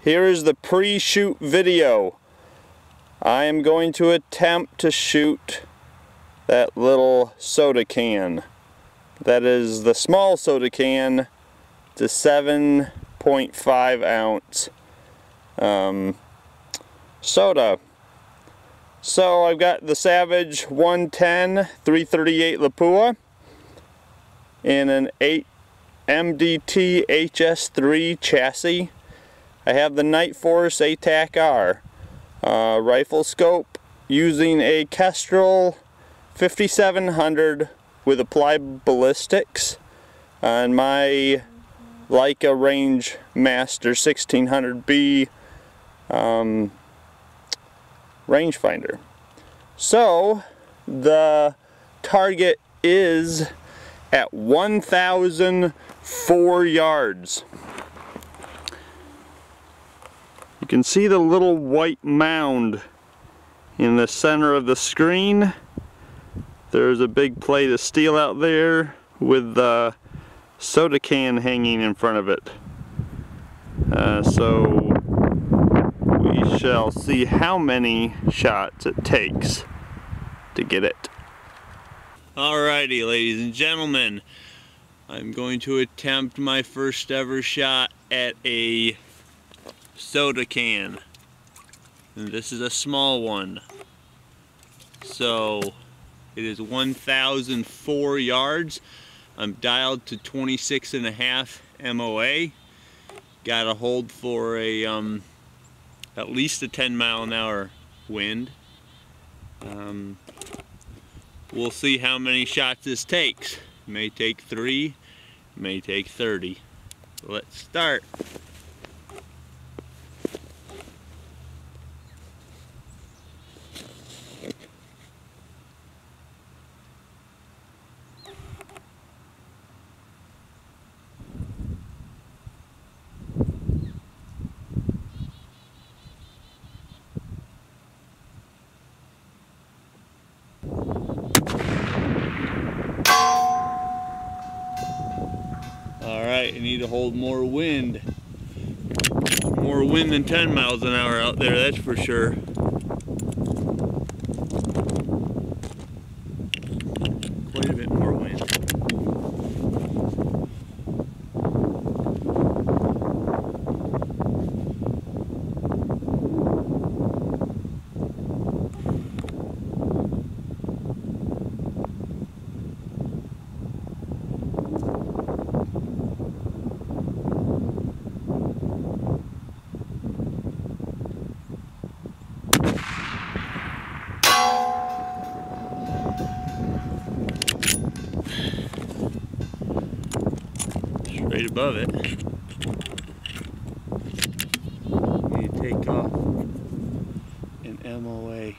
Here is the pre-shoot video. I am going to attempt to shoot that little soda can. That is the small soda can to 7.5 ounce um, soda. So I've got the Savage 110 338 Lapua in an 8 MDT HS3 chassis. I have the Nightforce ATACR uh, rifle scope using a Kestrel 5700 with applied ballistics on my Leica Range Master 1600B um, rangefinder. So the target is at 1,004 yards. You can see the little white mound in the center of the screen. There's a big plate of steel out there with the soda can hanging in front of it. Uh, so we shall see how many shots it takes to get it. Alrighty ladies and gentlemen, I'm going to attempt my first ever shot at a soda can. And this is a small one. So it is 1,004 yards. I'm dialed to 26 and a half MOA. Got a hold for a um, at least a 10 mile an hour wind. Um, we'll see how many shots this takes. May take three, may take 30. let's start. Right, you need to hold more wind. More wind than 10 miles an hour out there, that's for sure. Quite a bit more wind. right above it. You take off an MOA.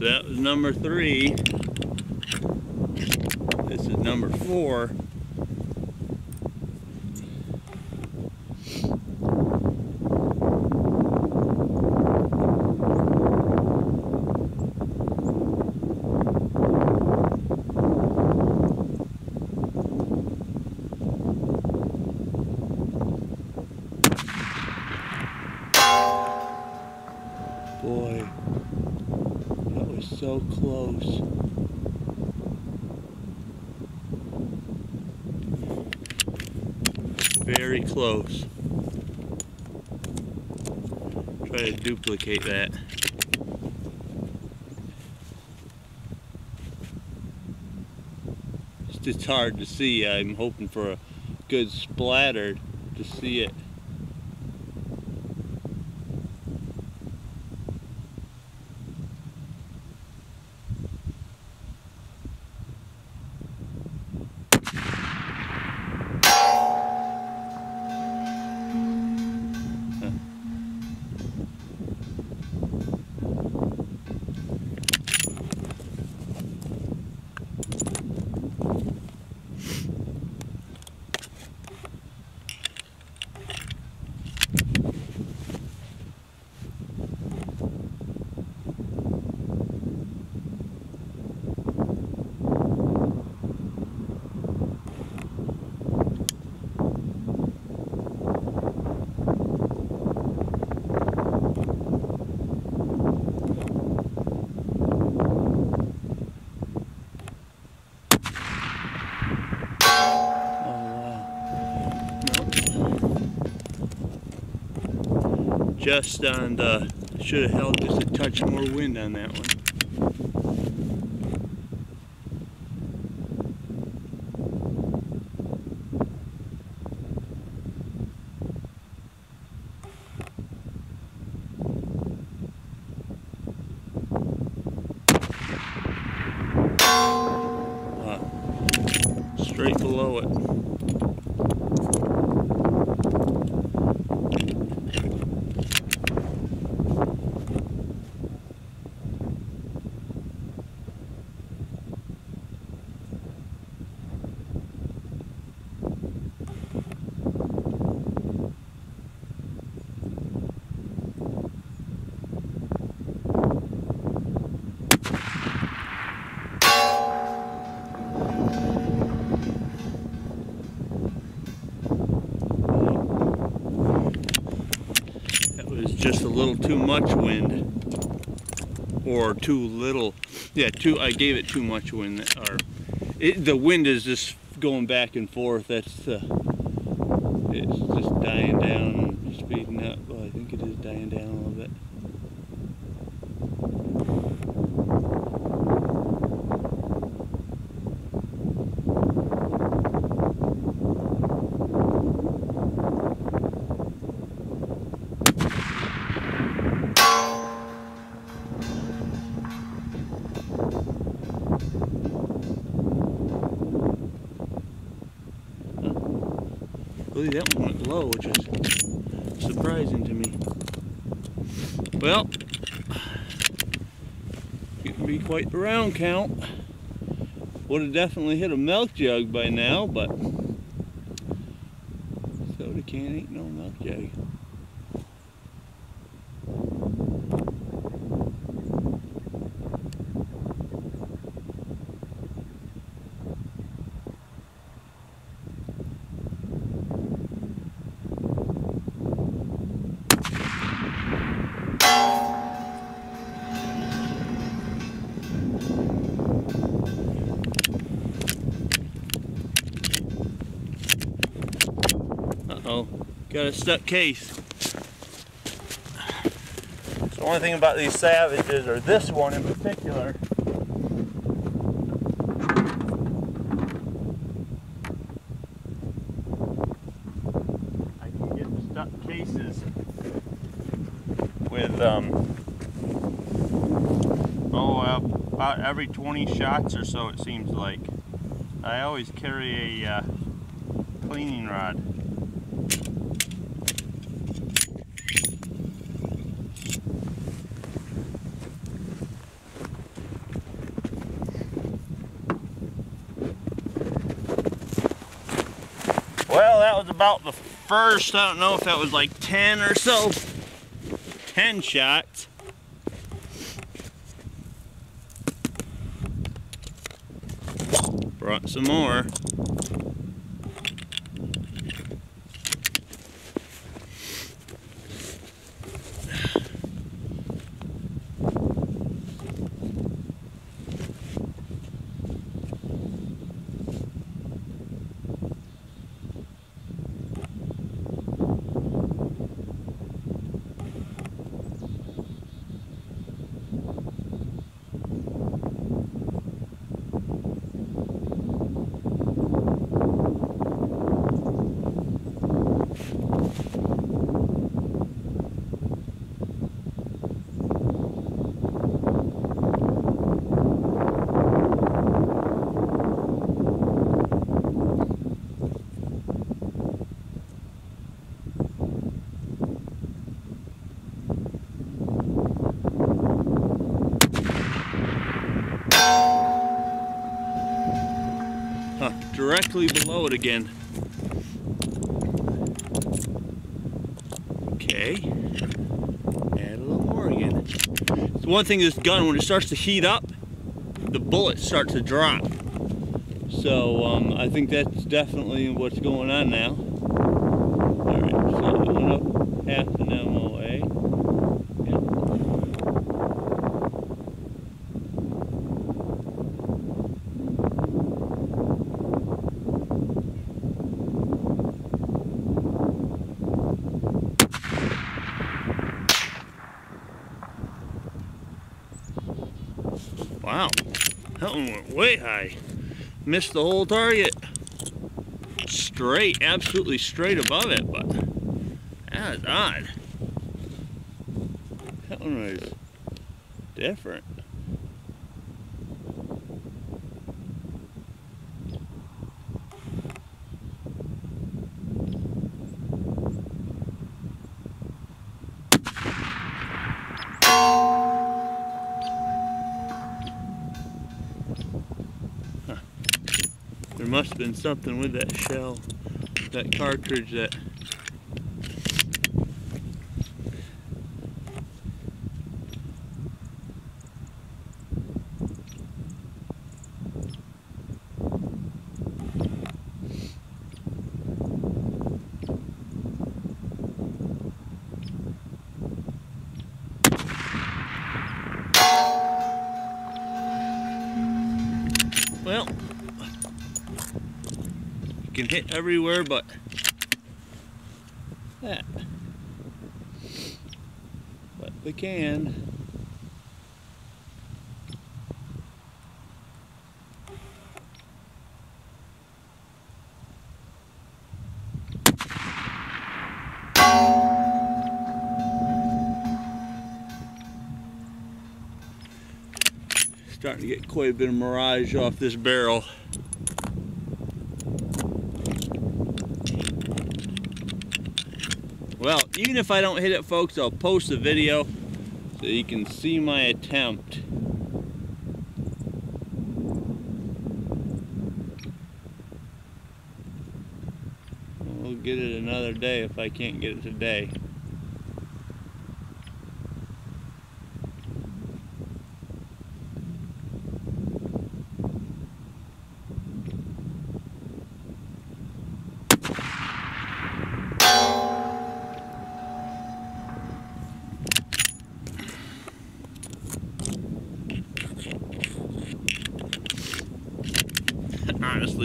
So that was number three. This is number four. Boy, was so close. Very close. Try to duplicate that. It's just hard to see. I'm hoping for a good splatter to see it. Just on the, should have held just a touch more wind on that one. Uh, straight below it. Just a little too much wind. Or too little. Yeah, too. I gave it too much wind. Or it, the wind is just going back and forth. That's uh, it's just dying down and speeding up. Well, I think it is dying down a little bit. That one went low, which is surprising to me. Well, it can be quite the round count. Would have definitely hit a milk jug by now, but soda can ain't no milk jug. Got a stuck case. So the only thing about these Savages, or this one in particular, I can get stuck cases with, um, oh, uh, about every 20 shots or so it seems like. I always carry a uh, cleaning rod. Well, that was about the first, I don't know if that was like 10 or so, 10 shots. Brought some more. Below it again. Okay. Add a little more again. So one thing this gun, when it starts to heat up, the bullets start to drop. So um, I think that's definitely what's going on now. So it went up half an MOA. Yep. Wow, that one went way high. Missed the whole target. Straight, absolutely straight above it, but that is odd. That one was different. There must have been something with that shell, that cartridge that Well, you can hit everywhere but that. But they can. Starting to get quite a bit of mirage off this barrel. Well, even if I don't hit it, folks, I'll post a video so you can see my attempt. We'll get it another day if I can't get it today.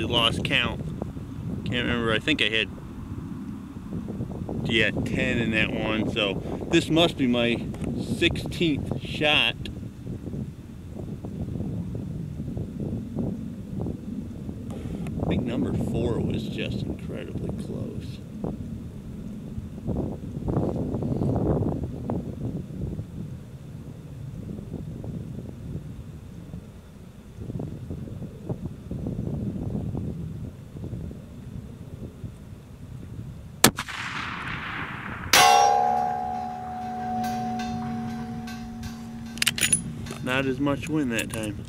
Lost count. Can't remember, I think I had, yeah, 10 in that one. So this must be my 16th shot. I think number four was just incredibly close. Not as much wind that time.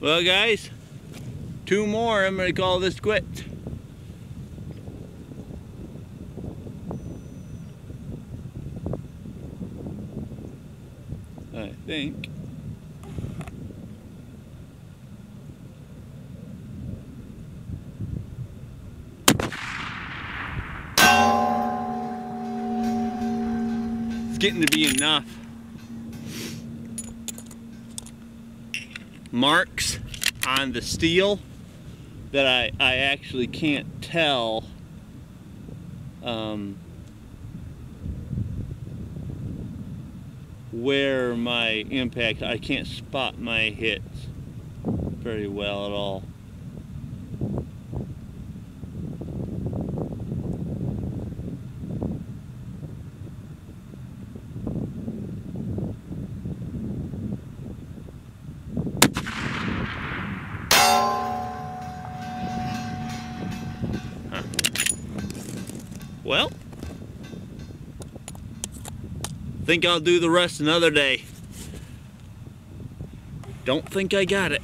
Well guys, two more, I'm gonna call this quits. I think. It's getting to be enough. Marks on the steel that I, I actually can't tell um, where my impact, I can't spot my hits very well at all. Well, think I'll do the rest another day. Don't think I got it.